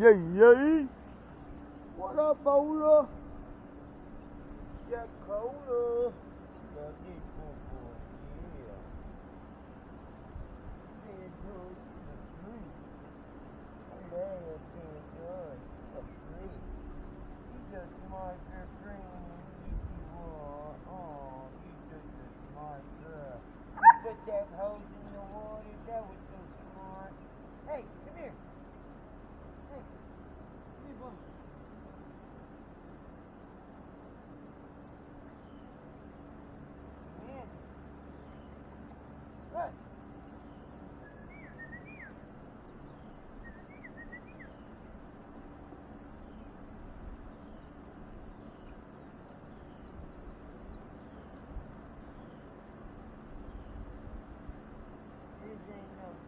Yay, yay. What up, Bowler? Yeah, Cola.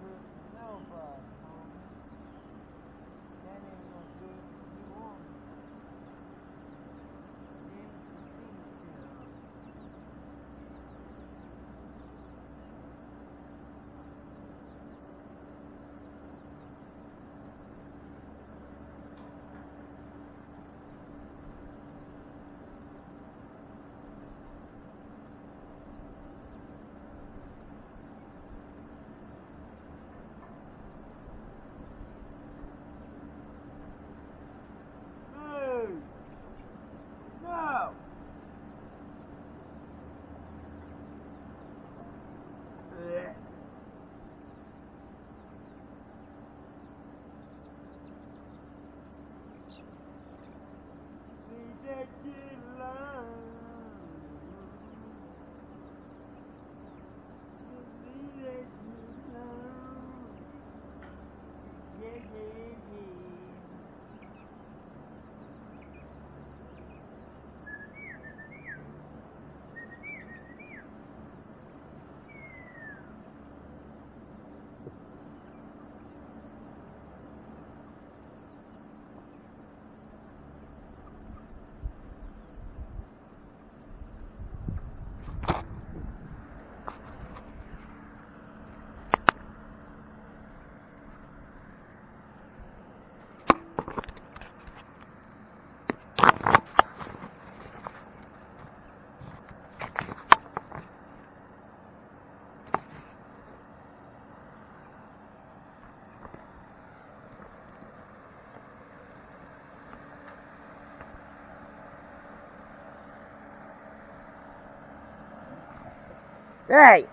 No good for nobody, homie. That ain't no good for you, homie. Then you see it. Hey! No! Blech. Leave that kid alone. Leave that kid alone. Yeah, yeah, yeah. Hey!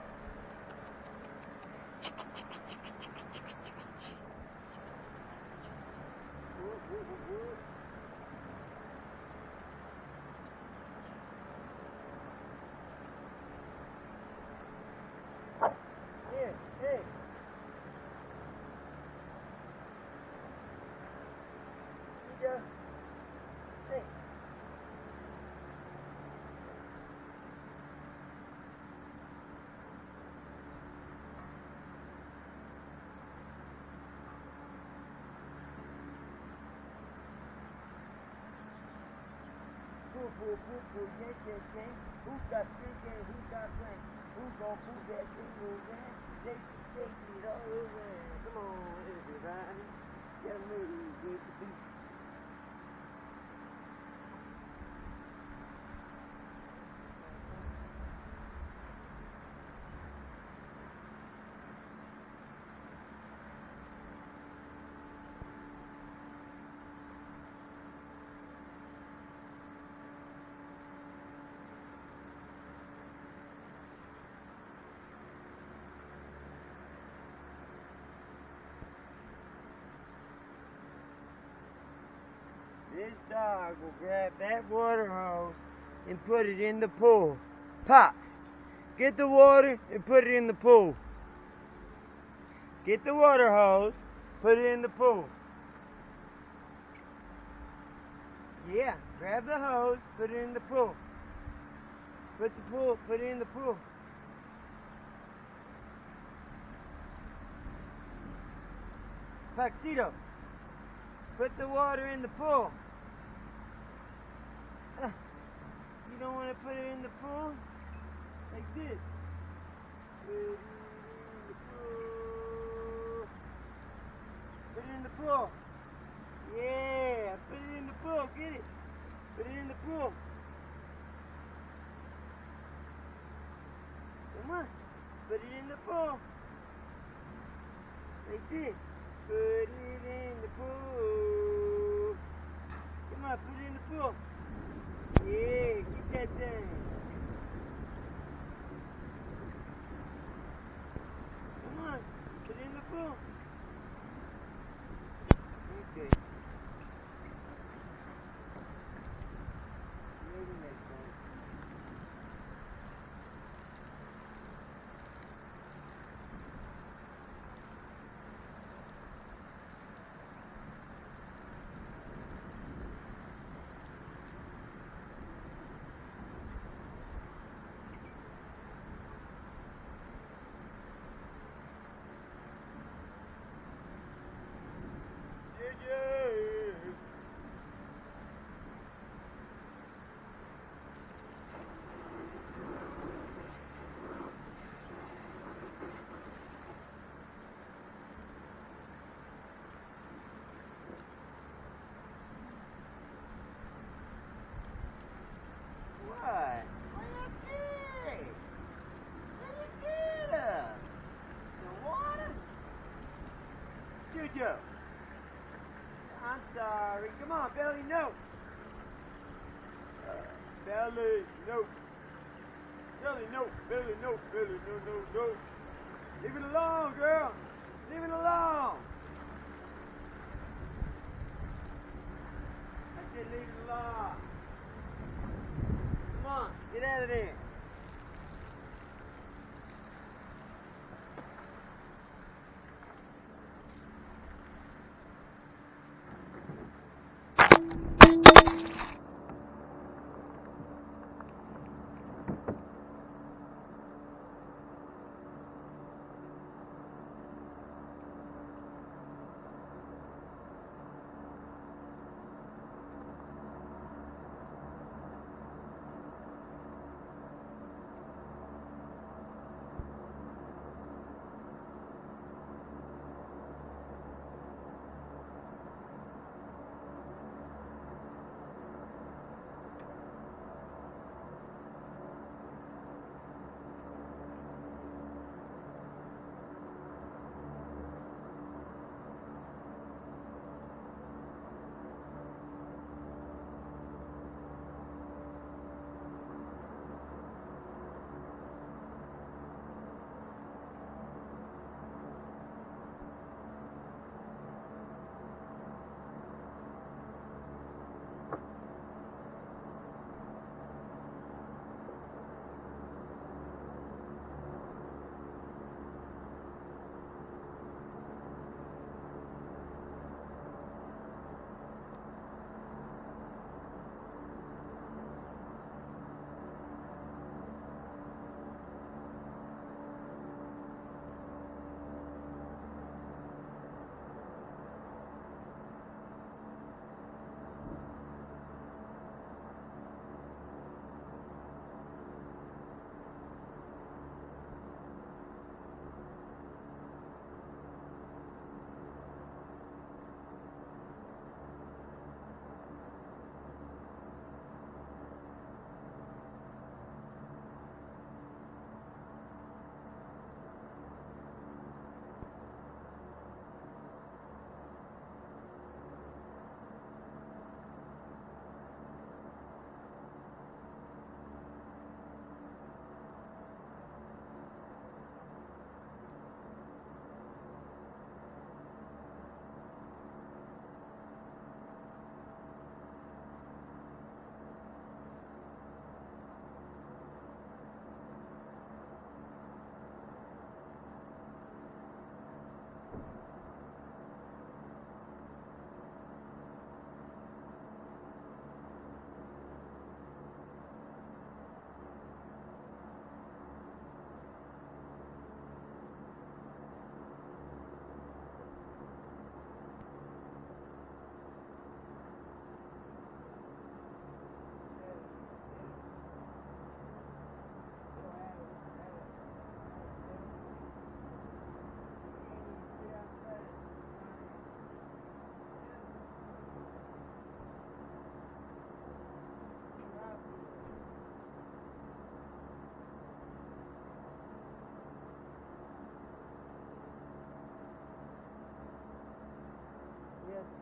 Here, Poo poo poo, yeah yeah yeah. Who got stink and who got blank? Who gon' poo that thing around? Shake it, shake it all around. Come on, everybody. Get a move with the beat. This dog will grab that water hose and put it in the pool. Pops, get the water and put it in the pool. Get the water hose, put it in the pool. Yeah, grab the hose, put it in the pool. Put the pool, put it in the pool. Paxito, put the water in the pool. Don't want to put it in the pool? Like this. Put it in the pool. Yeah, put it in the pool. Get it. Put it in the pool. Come on. Put it in the pool. Like this. Put it in the pool. Come on, put it in the pool. Yeah, get. Come on, it in the pool. Belly, no. Belly, no. Belly, no. Belly, no. Belly, no, no, no. Leave it alone, girl. Leave it alone. I said leave it alone. Come on, get out of there.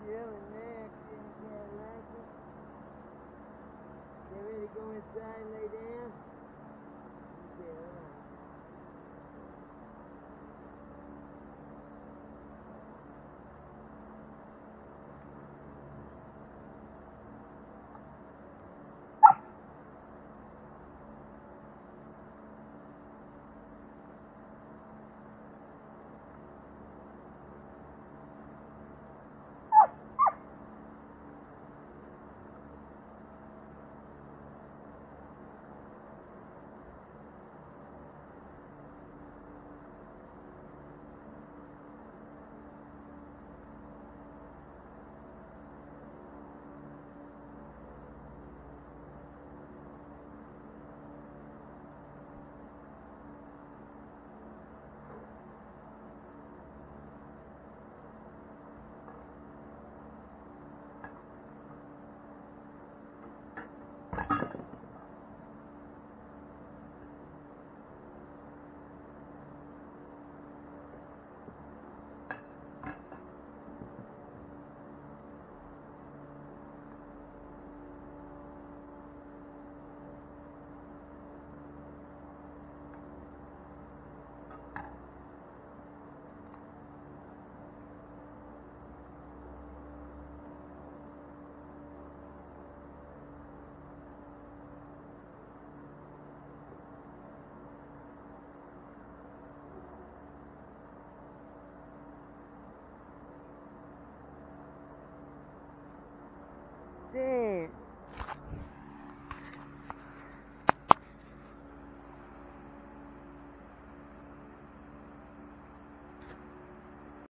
绝了